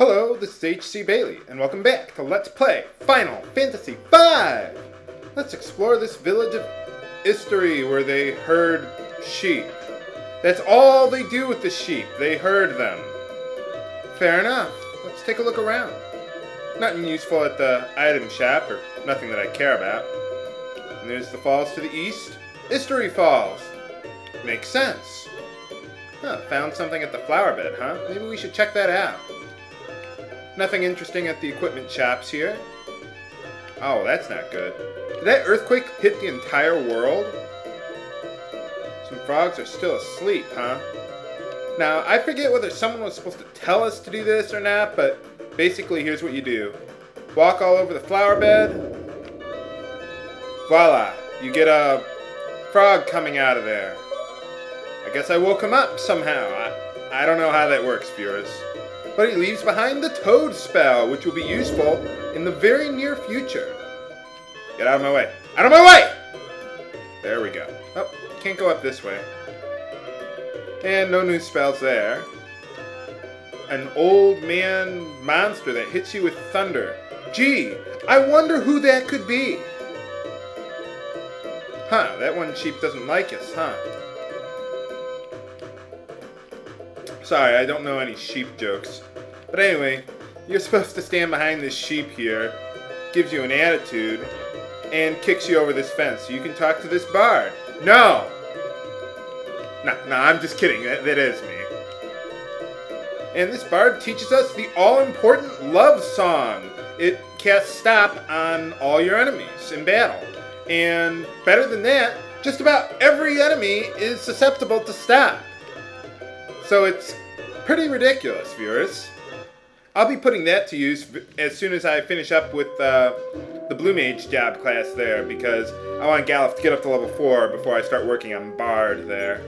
Hello, this is H.C. Bailly, and welcome back to Let's Play Final Fantasy V! Let's explore this village of Istory where they herd sheep. That's all they do with the sheep, they herd them. Fair enough. Let's take a look around. Nothing useful at the item shop, or nothing that I care about. And there's the falls to the east. Istory Falls. Makes sense. Huh, found something at the flower bed, huh? Maybe we should check that out. Nothing interesting at the equipment shops here. Oh, that's not good. Did that earthquake hit the entire world? Some frogs are still asleep, huh? Now, I forget whether someone was supposed to tell us to do this or not, but basically here's what you do. Walk all over the flower bed. Voila, you get a frog coming out of there. I guess I woke him up somehow. I, I don't know how that works, viewers. But he leaves behind the Toad spell, which will be useful in the very near future. Get out of my way. Out of my way! There we go. Oh, can't go up this way. And no new spells there. An old man monster that hits you with thunder. Gee, I wonder who that could be. Huh, that one sheep doesn't like us, huh? Sorry, I don't know any sheep jokes. But anyway, you're supposed to stand behind this sheep here, gives you an attitude, and kicks you over this fence so you can talk to this bard. No! No, no, I'm just kidding. That, that is me. And this bard teaches us the all-important love song. It casts stop on all your enemies in battle. And better than that, just about every enemy is susceptible to stop. So it's pretty ridiculous, viewers. I'll be putting that to use as soon as I finish up with uh, the Blue Mage job class there, because I want Galuf to get up to level 4 before I start working on Bard there.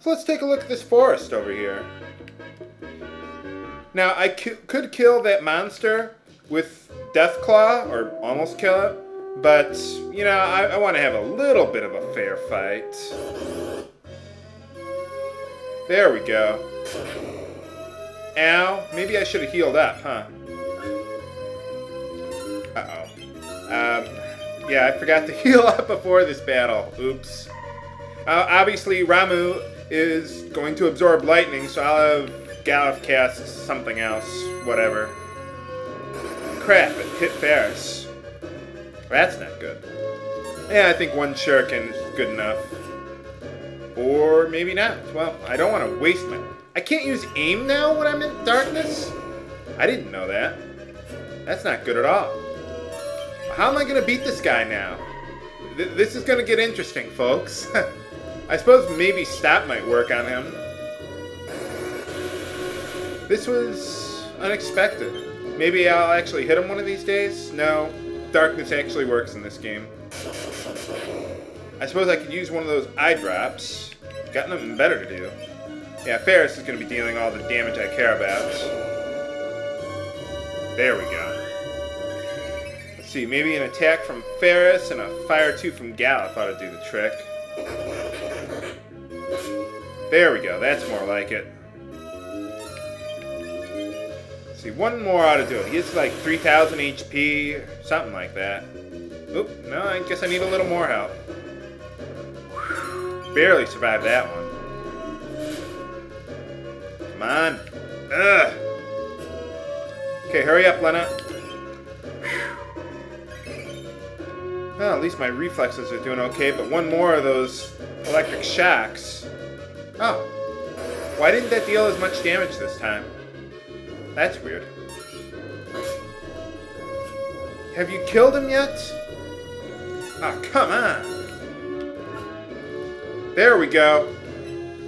So let's take a look at this forest over here. Now, I could kill that monster with Deathclaw, or almost kill it, but, you know, I, I want to have a little bit of a fair fight. There we go. Ow. Maybe I should have healed up, huh? Uh-oh. Um, yeah, I forgot to heal up before this battle. Oops. Uh, obviously, Ramuh is going to absorb lightning, so I'll have Galuf cast something else. Whatever. Crap, it hit Faris. That's not good. Yeah, I think one shuriken is good enough. Or maybe not. Well, I don't want to waste my... I can't use aim now when I'm in darkness? I didn't know that. That's not good at all. How am I going to beat this guy now? Th this is going to get interesting, folks. I suppose maybe stat might work on him. This was unexpected. Maybe I'll actually hit him one of these days? No, darkness actually works in this game. I suppose I could use one of those eye drops. Got nothing better to do. Yeah, Faris is going to be dealing all the damage I care about. There we go. Let's see, maybe an attack from Faris and a fire 2 from Galuf ought to do the trick. There we go, that's more like it. Let's see, one more ought to do it. He has like 3,000 HP, something like that. Oop, no, I guess I need a little more help. Barely survived that one. Come on. Ugh. Okay, hurry up, Lena. Well, at least my reflexes are doing okay, but one more of those electric shocks. Oh. Why didn't that deal as much damage this time? That's weird. Have you killed him yet? Oh, come on. There we go.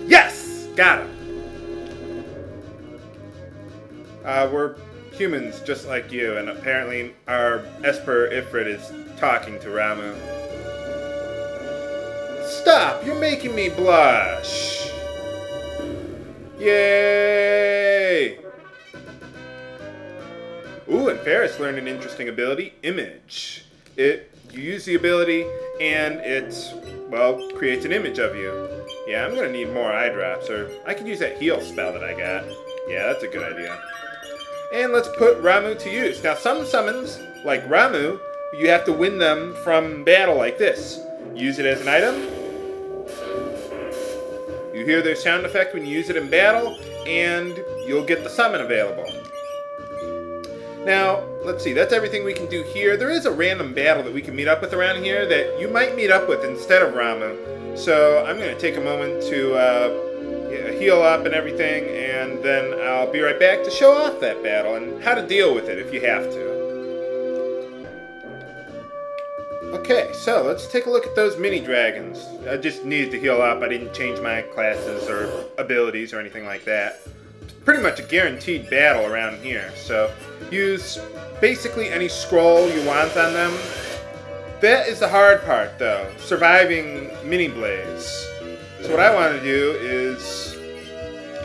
Yes! Got him. Uh, we're humans just like you, and apparently our Esper Ifrit is talking to Ramuh. Stop! You're making me blush! Yay! Ooh, and Faris learned an interesting ability, Image. It you use the ability, and it, well, creates an image of you. Yeah, I'm gonna need more eye drops, or I could use that heal spell that I got. Yeah, that's a good idea. And let's put Ramuh to use. Now, some summons, like Ramuh, you have to win them from battle like this. Use it as an item. You hear their sound effect when you use it in battle, and you'll get the summon available. Now, let's see, that's everything we can do here. There is a random battle that we can meet up with around here that you might meet up with instead of Ramuh. So I'm going to take a moment to uh, heal up and everything, and then I'll be right back to show off that battle and how to deal with it if you have to. Okay, so let's take a look at those mini dragons. I just needed to heal up. I didn't change my classes or abilities or anything like that. Pretty much a guaranteed battle around here, so use basically any scroll you want on them. That is the hard part, though, surviving mini blaze. So what I want to do is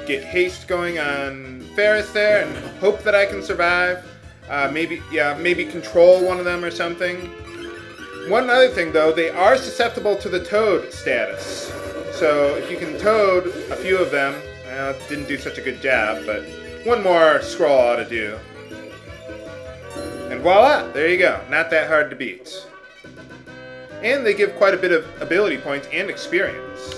get haste going on Faris there and hope that I can survive. Uh, maybe, yeah, maybe control one of them or something. One other thing, though, they are susceptible to the toad status. So if you can toad a few of them, well, didn't do such a good job, but one more scroll ought to do. And voila, there you go. Not that hard to beat. And they give quite a bit of ability points and experience.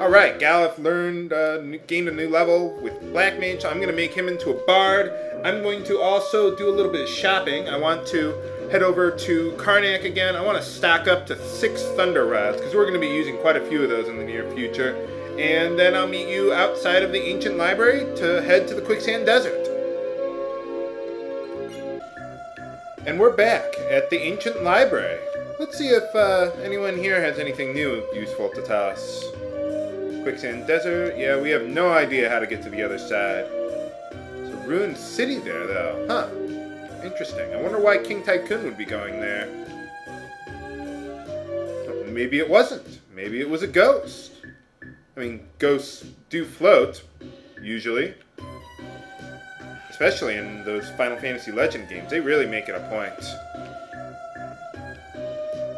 Alright, Galuf learned, uh, gained a new level with Black Mage, I'm going to make him into a Bard. I'm going to also do a little bit of shopping. I want to head over to Karnak again. I want to stock up to six Thunder Rods, because we're going to be using quite a few of those in the near future. And then I'll meet you outside of the Ancient Library to head to the Quicksand Desert. And we're back at the Ancient Library. Let's see if uh, anyone here has anything new useful to us. Quicksand Desert, yeah, we have no idea how to get to the other side. It's a ruined city there, though. Huh. Interesting. I wonder why King Tycoon would be going there. Maybe it wasn't. Maybe it was a ghost. I mean, ghosts do float, usually. Especially in those Final Fantasy Legend games. They really make it a point.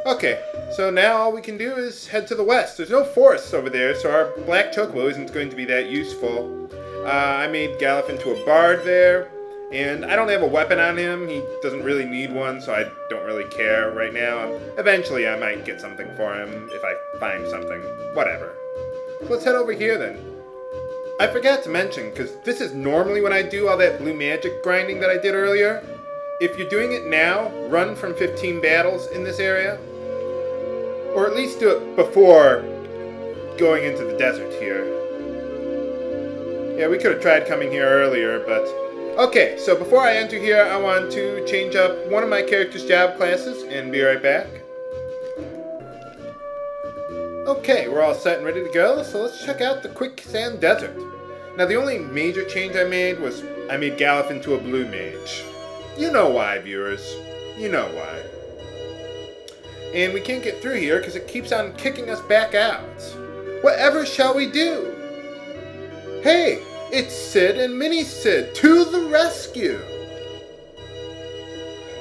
Okay, so now all we can do is head to the west. There's no forests over there, so our Black Chocobo isn't going to be that useful. Uh, I made Galuf into a bard there, and I don't have a weapon on him. He doesn't really need one, so I don't really care right now. Eventually I might get something for him if I find something. Whatever. Let's head over here then. I forgot to mention, because this is normally when I do all that blue magic grinding that I did earlier. If you're doing it now, run from 15 battles in this area. Or at least do it before going into the desert here. Yeah, we could have tried coming here earlier, but... Okay, so before I enter here, I want to change up one of my character's job classes and be right back. Okay, we're all set and ready to go, so let's check out the Quicksand Desert. Now, the only major change I made was I made Galuf into a blue mage. You know why, viewers. You know why. And we can't get through here because it keeps on kicking us back out. Whatever shall we do? Hey, it's Cid and Mini Cid to the rescue!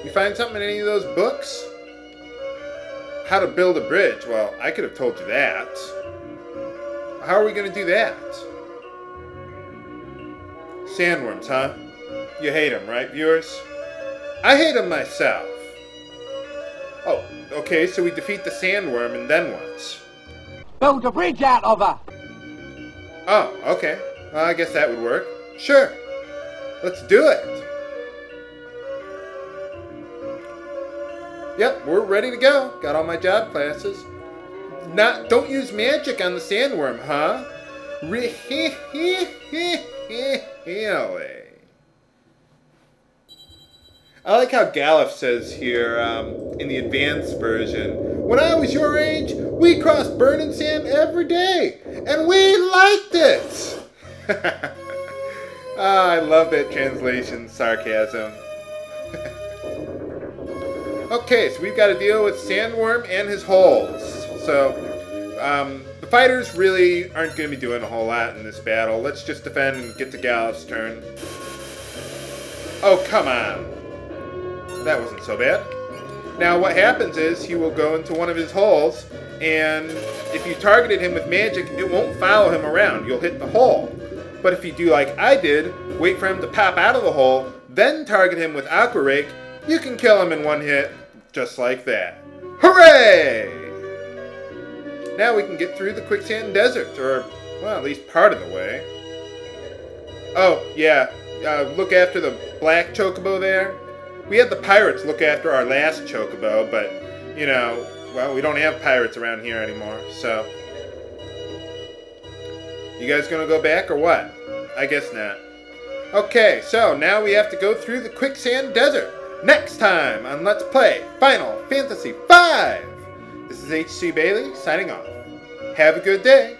You find something in any of those books? How to build a bridge. Well, I could have told you that. How are we going to do that? Sandworms, huh? You hate them, right, viewers? I hate them myself. Oh, okay, so we defeat the sandworm and then what? Build a bridge out of her! Oh, okay. Well, I guess that would work. Sure. Let's do it. Yep, we're ready to go. Got all my job classes. Not, don't use magic on the sandworm, huh? Really? I like how Galuf says here um, in the advanced version, when I was your age, we crossed burning sand every day, and we liked it. ah, I love that translation sarcasm. okay, so we've got to deal with Sandworm and his holes. So, um, the fighters really aren't going to be doing a whole lot in this battle. Let's just defend and get to Galuf's turn. Oh, come on. That wasn't so bad. Now what happens is he will go into one of his holes, and if you targeted him with magic, it won't follow him around. You'll hit the hole. But if you do like I did, wait for him to pop out of the hole, then target him with Aqua Rake, you can kill him in one hit, just like that. Hooray! Now we can get through the quicksand desert, or, well, at least part of the way. Oh, yeah, uh, look after the black chocobo there. We had the pirates look after our last chocobo, but, you know, well, we don't have pirates around here anymore, so. You guys gonna go back or what? I guess not. Okay, so now we have to go through the quicksand desert. Next time on Let's Play Final Fantasy V. This is HC Bailly signing off. Have a good day.